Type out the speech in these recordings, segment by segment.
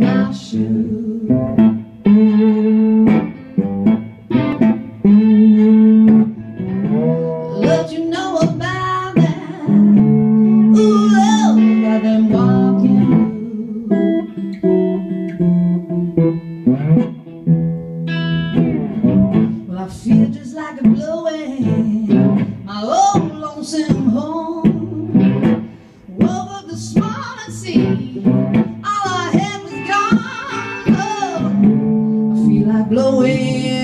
my shoe. Let you know about Oh,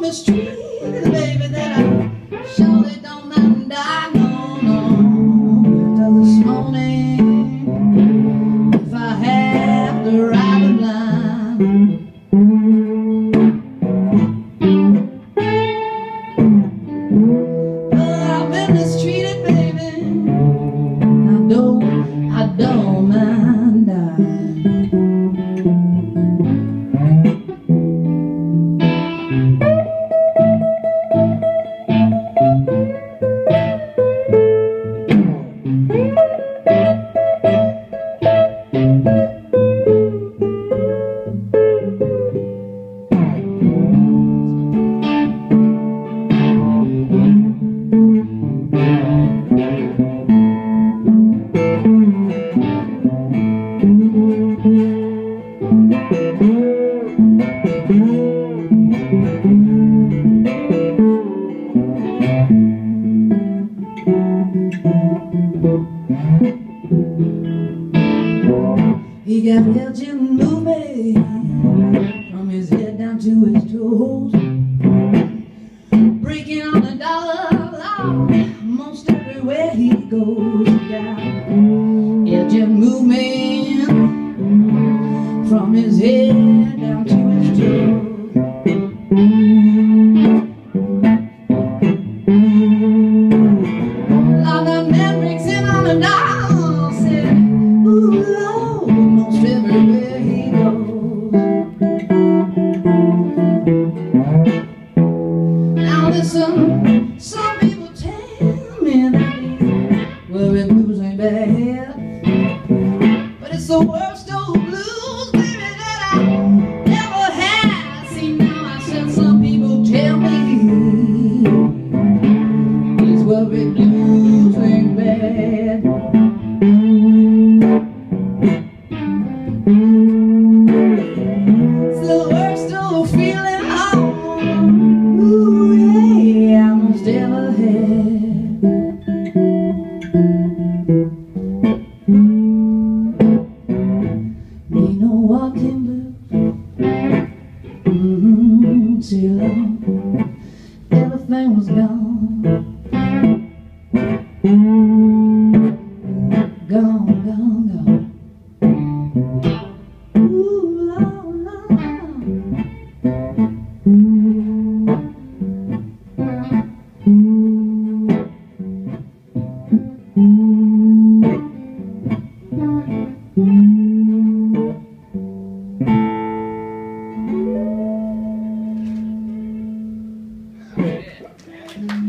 mistreated, baby, that I surely don't mind no, this morning, if I have to ride. Oh, I've been mistreated, baby. I don't, I don't mind thank mm -hmm. you He got Elgin moving from his head down to his toes, breaking on the dollar almost everywhere he goes. Down, Elgin movement from his head down to his toes. Some people tell me that blues ain't bad, but it's the worst ever had. Me no walking blues, -hmm, too long. Everything was gone, gone. Mm-hmm.